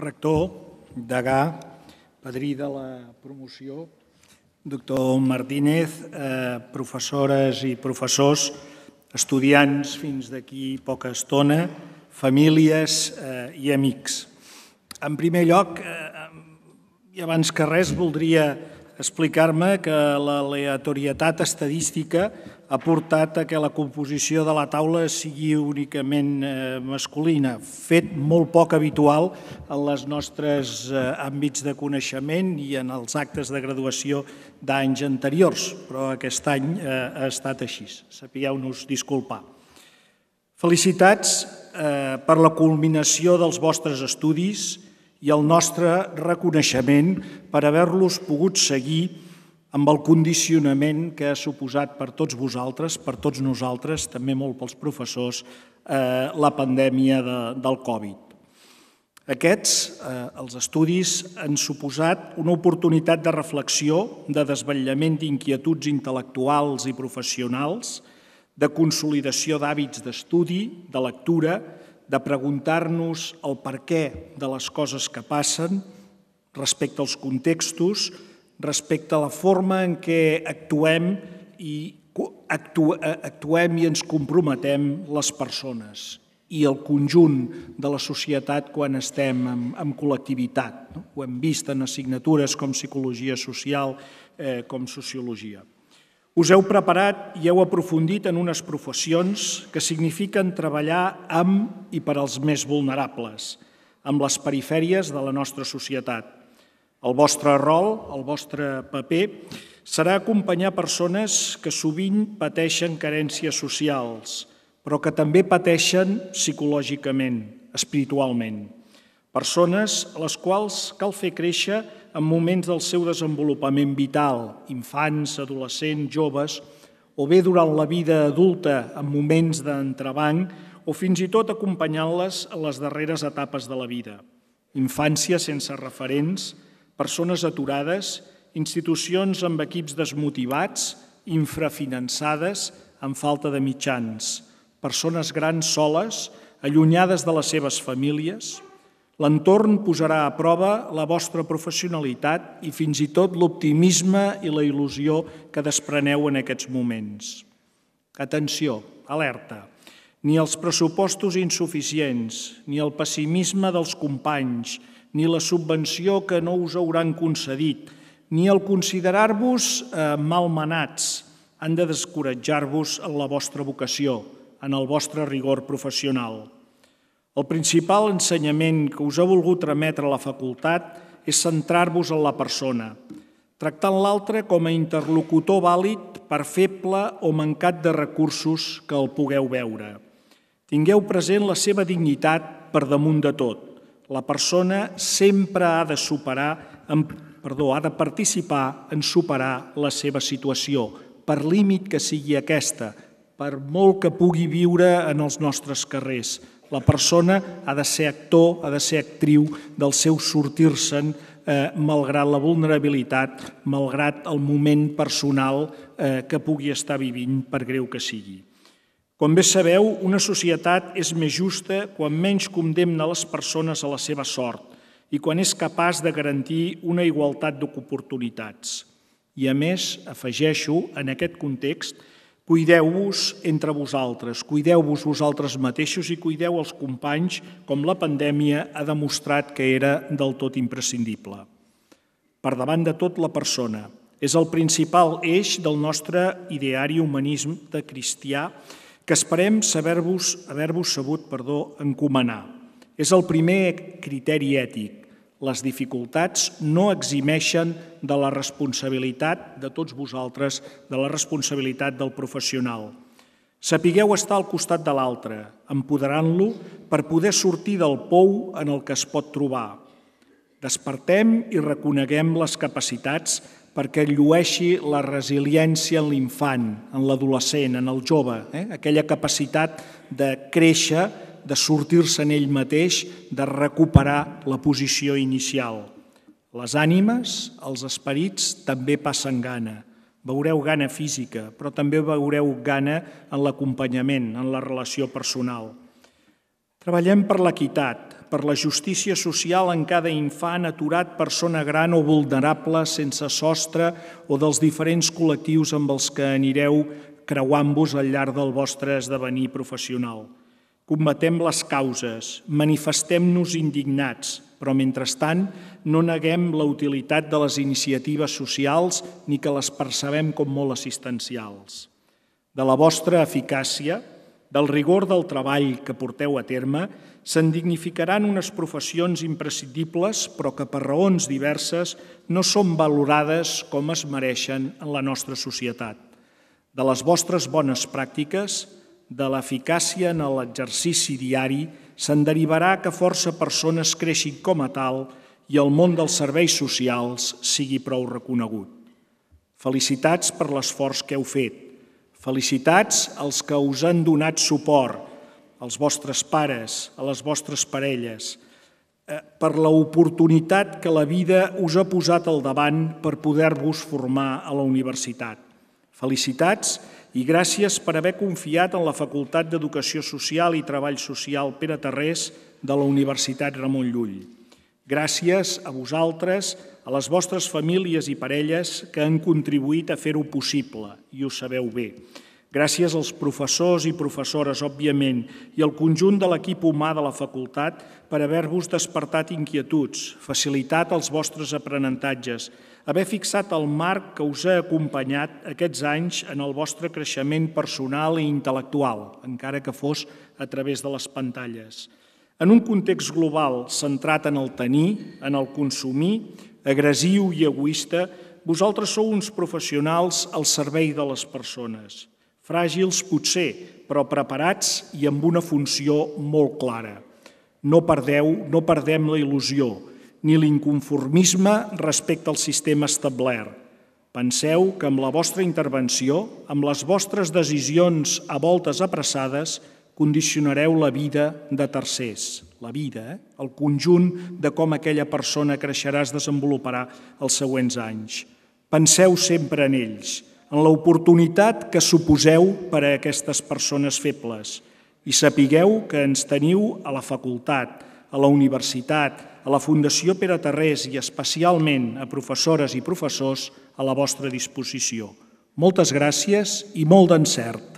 rector, degà, padrí de la promoció, doctor Martínez, eh, professores i professors, estudiants fins d'aquí poca estona, famílies eh, i amics. En primer lloc, eh, i abans que res, voldria explicar-me que l'aleatorietat estadística ha portat a que la composició de la taula sigui únicament eh, masculina, fet molt poc habitual en les nostres eh, àmbits de coneixement i en els actes de graduació d'anys anteriors, però aquest any eh, ha estat així. Sapigueu-nos disculpar. Felicitats per la culminació dels vostres estudis i el nostre reconeixement per haver-los pogut seguir amb el condicionament que ha suposat per tots vosaltres, per tots nosaltres, també molt pels professors, eh, la pandèmia de, del Covid. Aquests, eh, els estudis, han suposat una oportunitat de reflexió, de desvetllament d'inquietuds intel·lectuals i professionals, de consolidació d'hàbits d'estudi, de lectura, de preguntar-nos el per què de les coses que passen respecte als contextos, respecte a la forma en què actuem i eh, actuem i ens comprometem les persones i el conjunt de la societat quan estem en, en col·lectivitat. No? Ho hem vist en assignatures com psicologia social, eh, com sociologia. Us heu preparat i heu aprofundit en unes professions que signifiquen treballar amb i per als més vulnerables, amb les perifèries de la nostra societat, el vostre rol, el vostre paper, serà acompanyar persones que sovint pateixen carències socials, però que també pateixen psicològicament, espiritualment. Persones a les quals cal fer créixer en moments del seu desenvolupament vital, infants, adolescents, joves, o bé durant la vida adulta en moments d'entrebanc, o fins i tot acompanyant-les a les darreres etapes de la vida. Infància sense referents, persones aturades, institucions amb equips desmotivats, infrafinançades, amb falta de mitjans, persones grans soles, allunyades de les seves famílies. L'entorn posarà a prova la vostra professionalitat i fins i tot l'optimisme i la il·lusió que despreneu en aquests moments. Atenció, alerta, ni els pressupostos insuficients, ni el pessimisme dels companys, ni la subvenció que no us hauran concedit, ni el considerar-vos eh, malmenats han de descoratjar-vos en la vostra vocació, en el vostre rigor professional. El principal ensenyament que us ha volgut remetre a la facultat és centrar-vos en la persona, tractant l'altre com a interlocutor vàlid per feble o mancat de recursos que el pugueu veure. Tingueu present la seva dignitat per damunt de tot la persona sempre ha de superar, perdó, ha de participar en superar la seva situació, per límit que sigui aquesta, per molt que pugui viure en els nostres carrers. La persona ha de ser actor, ha de ser actriu del seu sortir-se'n eh, malgrat la vulnerabilitat, malgrat el moment personal eh, que pugui estar vivint, per greu que sigui. Com bé sabeu, una societat és més justa quan menys condemna les persones a la seva sort i quan és capaç de garantir una igualtat d'oportunitats. I a més, afegeixo, en aquest context, cuideu-vos entre vosaltres, cuideu-vos vosaltres mateixos i cuideu els companys, com la pandèmia ha demostrat que era del tot imprescindible. Per davant de tot, la persona. És el principal eix del nostre ideari humanisme de cristià que esperem saber-vos haver-vos sabut perdó, encomanar. És el primer criteri ètic. Les dificultats no eximeixen de la responsabilitat de tots vosaltres, de la responsabilitat del professional. Sapigueu estar al costat de l'altre, empoderant-lo per poder sortir del pou en el que es pot trobar. Despertem i reconeguem les capacitats perquè llueixi la resiliència en l'infant, en l'adolescent, en el jove, eh? aquella capacitat de créixer, de sortir-se en ell mateix, de recuperar la posició inicial. Les ànimes, els esperits, també passen gana. Veureu gana física, però també veureu gana en l'acompanyament, en la relació personal. Treballem per l'equitat, per la justícia social en cada infant, aturat, persona gran o vulnerable, sense sostre o dels diferents col·lectius amb els que anireu creuant-vos al llarg del vostre esdevenir professional. Combatem les causes, manifestem-nos indignats, però mentrestant no neguem la utilitat de les iniciatives socials ni que les percebem com molt assistencials. De la vostra eficàcia, del rigor del treball que porteu a terme, se'n dignificaran unes professions imprescindibles però que per raons diverses no són valorades com es mereixen en la nostra societat. De les vostres bones pràctiques, de l'eficàcia en l'exercici diari se'n derivarà que força persones creixin com a tal i el món dels serveis socials sigui prou reconegut. Felicitats per l'esforç que heu fet. Felicitats als que us han donat suport, als vostres pares, a les vostres parelles, eh, per l'oportunitat que la vida us ha posat al davant per poder-vos formar a la universitat. Felicitats i gràcies per haver confiat en la Facultat d'Educació Social i Treball Social Pere Tarrés de la Universitat Ramon Llull. Gràcies a vosaltres, a les vostres famílies i parelles que han contribuït a fer-ho possible, i ho sabeu bé. Gràcies als professors i professores, òbviament, i al conjunt de l'equip humà de la facultat per haver-vos despertat inquietuds, facilitat els vostres aprenentatges, haver fixat el marc que us ha acompanyat aquests anys en el vostre creixement personal i intel·lectual, encara que fos a través de les pantalles. En un context global centrat en el tenir, en el consumir, agressiu i egoista, vosaltres sou uns professionals al servei de les persones. Fràgils potser, però preparats i amb una funció molt clara. No perdeu, no perdem la il·lusió, ni l'inconformisme respecte al sistema establert. Penseu que amb la vostra intervenció, amb les vostres decisions a voltes apressades, condicionareu la vida de tercers. La vida, eh? el conjunt de com aquella persona creixerà es desenvoluparà els següents anys. Penseu sempre en ells, en l'oportunitat que suposeu per a aquestes persones febles i sapigueu que ens teniu a la facultat, a la universitat, a la Fundació Pere Tarrés i especialment a professores i professors a la vostra disposició. Moltes gràcies i molt d'encert.